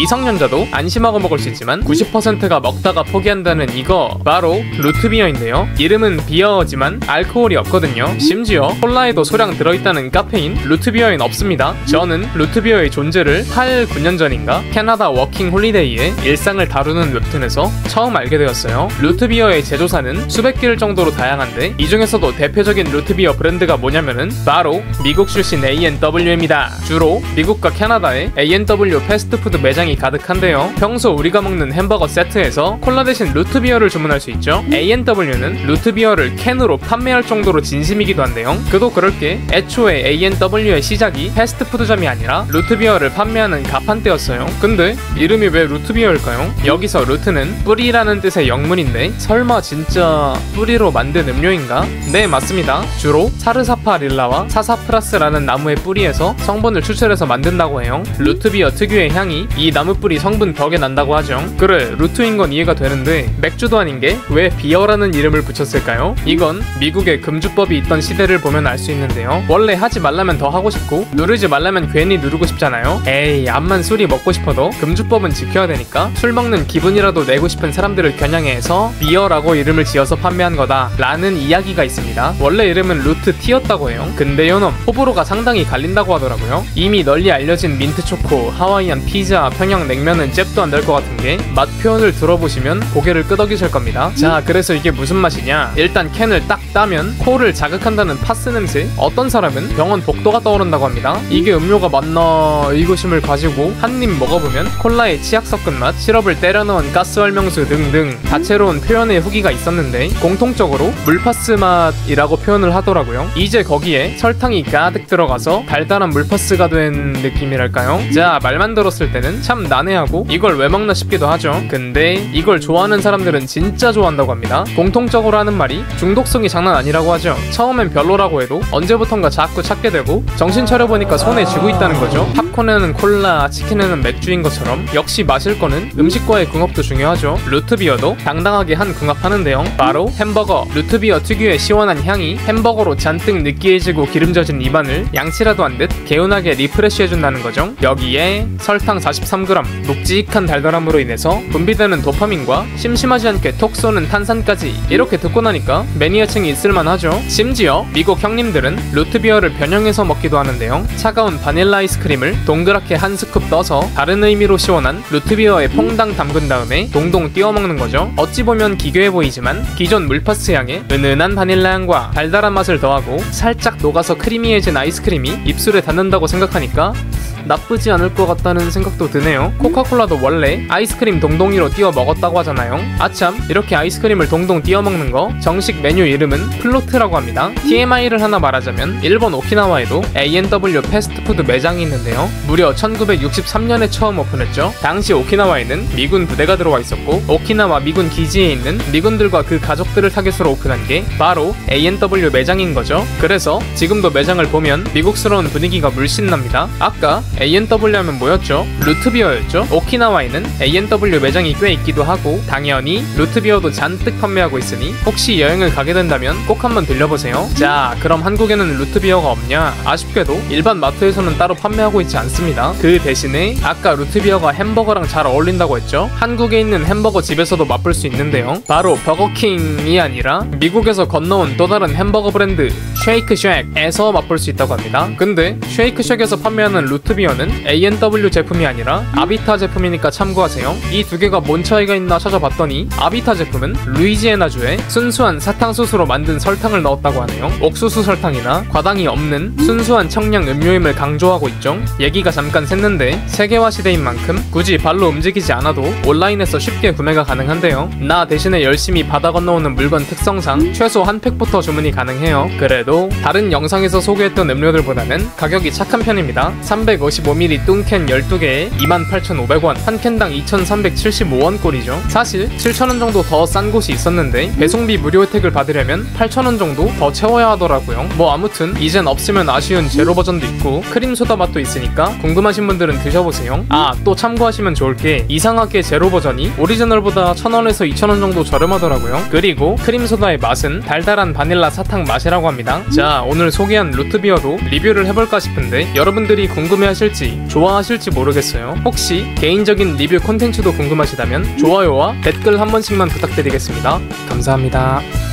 미성년자도 안심하고 먹을 수 있지만 90%가 먹다가 포기한다는 이거 바로 root beer인데요. 이름은 beer지만 알코올이 없거든요. 심지어 콜라에도 소량 들어있다는 카페인 root beer엔 없습니다. 저는 root beer의 존재를 8, 9년 전인가 캐나다 워킹 홀리데이에 일상을 다루는 웹툰에서 처음 알게 되었어요. root beer의 제조사는 수백 개일 정도로 다양한데 이 중에서도 대표적인 root beer 브랜드가 뭐냐면은 바로 미국 출신 A&W입니다. 주로 미국과 캐나다에 A&W 패스트푸드 매장이 가득한데요. 평소 우리가 먹는 햄버거 세트에서 콜라 대신 root beer를 주문할 수 있죠. A&W는 root beer를 캔으로 판매할 정도로 진심이기도 한데요. 그도 그럴 게 애초에 A&W의 시작이 패스트푸드점이 아니라 root beer를 판매하는 가판대였어요. 근데 이름이 왜 root beer일까요? 여기서 root는 뿌리라는 뜻의 영문인데 설마 진짜 뿌리로 만든 음료인가? 네 맞습니다. 주로 사르사파릴라와 사사프라스라는 나무의 뿌리에서 성분을 추출해서 만든다고 해요. root beer 특유의 향이 이 나무 뿌리 성분 덕에 난다고 하죠. 그래 root인 건 이해가 되는데 맥주도 아닌 게 왜 beer라는 이름을 붙였을까요? 이건 미국의 금주법이 있던 시대를 보면 알 수 있는데요. 원래 하지 말라면 더 하고 싶고 누르지 말라면 괜히 누르고 싶잖아요. 에이 암만 술이 먹고 싶어도 금주법은 지켜야 되니까 술 먹는 기분이라도 내고 싶은 사람들을 겨냥해서 beer라고 이름을 지어서 판매한 거다 라는 이야기가 있습니다. 원래 이름은 root tea였다고 해요. 근데 요놈 호불호가 상당히 갈린다고 하더라고요. 이미 널리 알려진 민트 초코, 하와이안 피자, 평양 냉면은 잽도 안 될 것 같은 게 맛 표현을 들어보시면 고개를 끄덕이실 겁니다. 자, 그래서 이게 무슨 맛이냐? 일단 캔을 딱 따면 코를 자극한다는 파스 냄새. 어떤 사람은 병원 복도가 떠오른다고 합니다. 이게 음료가 맞나 의구심을 가지고 한 입 먹어보면 콜라에 치약 섞은 맛, 시럽을 때려 넣은 가스 활명수 등등 다채로운 표현의 후기가 있었는데 공통적으로 물파스 맛이라고 표현을 하더라고요. 이제 거기에 설탕이 가득 들어가서 달달한 물파스가 된 느낌이랄까요? 자, 말만 들었을 때는 참 난해하고 이걸 왜 먹나 싶기도 하죠. 근데 이걸 좋아하는 사람들은 진짜 좋아한다고 합니다. 공통적으로 하는 말이 중독성이 장난 아니라고 하죠. 처음엔 별로라고 해도 언제부턴가 자꾸 찾게 되고 정신 차려보니까 손에 쥐고 있다는 거죠. 팝콘에는 콜라, 치킨에는 맥주인 것처럼 역시 마실 거는 음식과의 궁합도 중요하죠. 루트비어도 당당하게 한 궁합하는 데요. 바로 햄버거. 루트비어 특유의 시원한 향이 햄버거로 잔뜩 느끼해지고 기름져진 입안을 양치라도 한듯 개운하게 리프레쉬해준다는 거죠. 여기에 설탕 43g, 묵직한 달달함으로 인해서 분비되는 도파민과 심심하지 않게 톡 쏘는 탄산까지 이렇게 듣고 나니까 매니아층이 있을만하죠. 심지어 미국 형님들은 root beer를 변형해서 먹기도 하는데요. 차가운 바닐라 아이스크림을 동그랗게 한 scoop 떠서 다른 의미로 시원한 root beer에 퐁당 담근 다음에 동동 띄워 먹는 거죠. 어찌 보면 기괴해 보이지만 기존 물파스 향에 은은한 바닐라 향과 달달한 맛을 더하고 살짝 녹아서 creamy해진 아이스크림이 입술에 닿는다고 생각하니까 나쁘지 않을 것 같다는 생각도 드네요. 코카콜라도 원래 아이스크림 동동이로 띄워 먹었다고 하잖아요. 아참, 이렇게 아이스크림을 동동 띄워 먹는 거 정식 메뉴 이름은 float라고 합니다. TMI를 하나 말하자면 일본 오키나와에도 A&W 패스트푸드 매장이 있는데요. 무려 1963년에 처음 오픈했죠. 당시 오키나와에는 미군 부대가 들어와 있었고 오키나와 미군 기지에 있는 미군들과 그 가족들을 타겟으로 오픈한 게 바로 A&W 매장인 거죠. 그래서 지금도 매장을 보면 미국스러운 분위기가 물씬 납니다. 아까 A&W 하면 뭐였죠? root beer였죠? 오키나와에는 A&W 매장이 꽤 있기도 하고 당연히 root beer도 잔뜩 판매하고 있으니 혹시 여행을 가게 된다면 꼭 한번 들려보세요. 자, 그럼 한국에는 root beer가 없냐? 아쉽게도 일반 마트에서는 따로 판매하고 있지 않습니다. 그 대신에 아까 root beer가 햄버거랑 잘 어울린다고 했죠? 한국에 있는 햄버거 집에서도 맛볼 수 있는데요. 바로 버거킹이 아니라 미국에서 건너온 또 다른 햄버거 브랜드 쉐이크쉑에서 맛볼 수 있다고 합니다. 근데 쉐이크쉑에서 판매하는 root beer는 A&W 제품이 아니라 아비타 제품이니까 참고하세요. 이 두 개가 뭔 차이가 있나 찾아봤더니 아비타 제품은 루이지애나주에 순수한 사탕수수로 만든 설탕을 넣었다고 하네요. 옥수수 설탕이나 과당이 없는 순수한 청량 음료임을 강조하고 있죠. 얘기가 잠깐 샜는데 세계화 시대인 만큼 굳이 발로 움직이지 않아도 온라인에서 쉽게 구매가 가능한데요. 나 대신에 열심히 바다 건너오는 물건 특성상 최소 한 팩부터 주문이 가능해요. 그래도 다른 영상에서 소개했던 음료들보다는 가격이 착한 편입니다. 355ml 뚱캔 12개에 28,500원, 한 캔당 2,375원 꼴이죠. 사실 7,000원 정도 더 싼 곳이 있었는데 배송비 무료 혜택을 받으려면 8,000원 정도 더 채워야 하더라고요. 뭐 아무튼 이젠 없으면 아쉬운 제로 버전도 있고 크림 소다 맛도 있으니까 궁금하신 분들은 드셔보세요. 아 또 참고하시면 좋을 게 이상하게 제로 버전이 오리지널보다 1,000원에서 2,000원 정도 저렴하더라고요. 그리고 크림 소다의 맛은 달달한 바닐라 사탕 맛이라고 합니다. 자 오늘 소개한 root beer도 리뷰를 해볼까 싶은데 여러분들이 궁금해하시 싫어하실지 좋아하실지 모르겠어요. 혹시 개인적인 리뷰 콘텐츠도 궁금하시다면 좋아요와 댓글 한 번씩만 부탁드리겠습니다. 감사합니다.